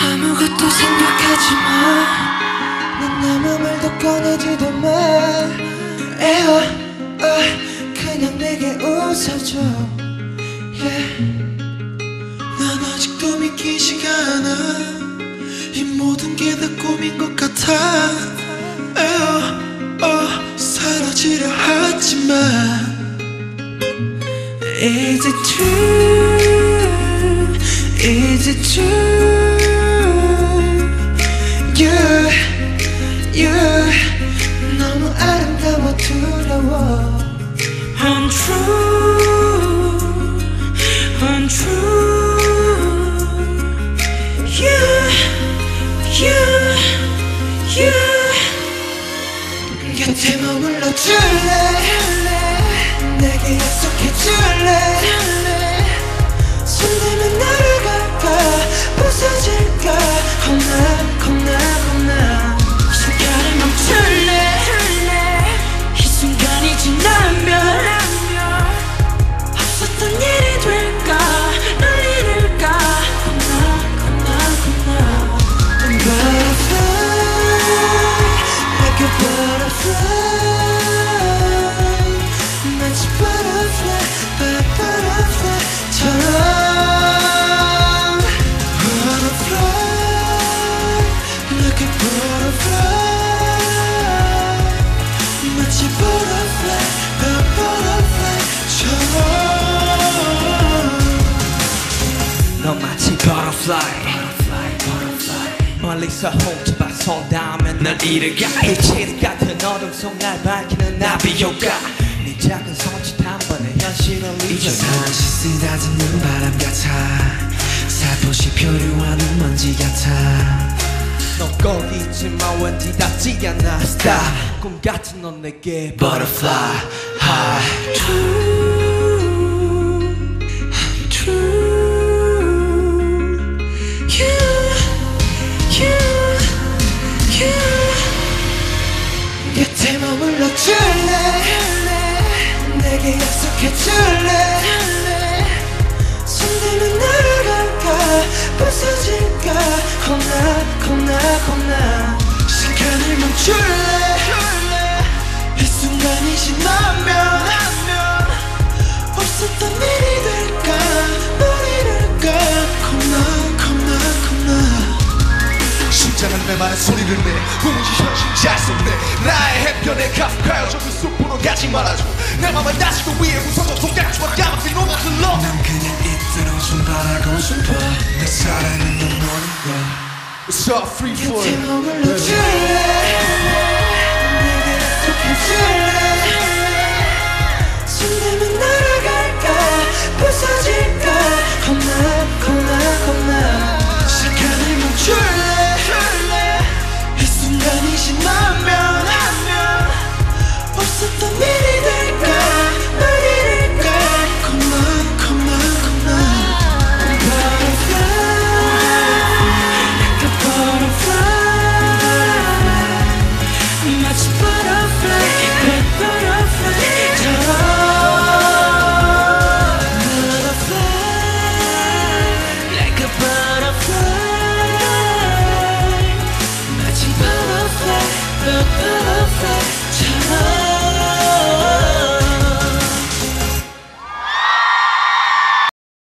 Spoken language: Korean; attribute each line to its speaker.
Speaker 1: 아무것도 생각하지 마 넌 아무 말도 꺼내지도 마 에어 어, 그냥 내게 웃어줘 yeah. 난 아직도 믿기지가 않아 이 모든 게 다 꿈인 것 같아 에어 어, 사라지려 하지 마 Is it true? Is it true? 줄래? 내게 약속해 줄래 butterfly.
Speaker 2: 멀리서 훔쳐봐 손 닿으면 널 잃어가 일치리 같은 어둠 속날 밝히는 나비 효과. 네 작은 손짓 한 번에 현실을 잊어
Speaker 1: 다시 쓰다듬는 바람 같아. 살포시 표류하는 먼지 같아.
Speaker 2: 넌 거기 있지만 왠지 닿지 않아 Star 꿈 같은 넌 내게 butterfly. High
Speaker 1: 머물러 줄래? 내게 약속해 줄래? 손대면 날아갈까? 부서질까? 겁나, 겁나, 겁나. 시간을 멈출래? 이 순간이 지나면 없었던 일이 될까 널 잃을까 겁나 겁나 겁나
Speaker 3: 심장은 내 말에 소리를 내 도무지 현실 잘 속네 나의 해변에 저그 가지 말아줘. 내 맘은 다시 그 위에 무서워 손가락과 까맣게 녹아 흘러.
Speaker 1: 난 그냥 이대로 좀 바라고 싶어. 내 사랑은 너 너니까
Speaker 3: It's all free for
Speaker 1: 곁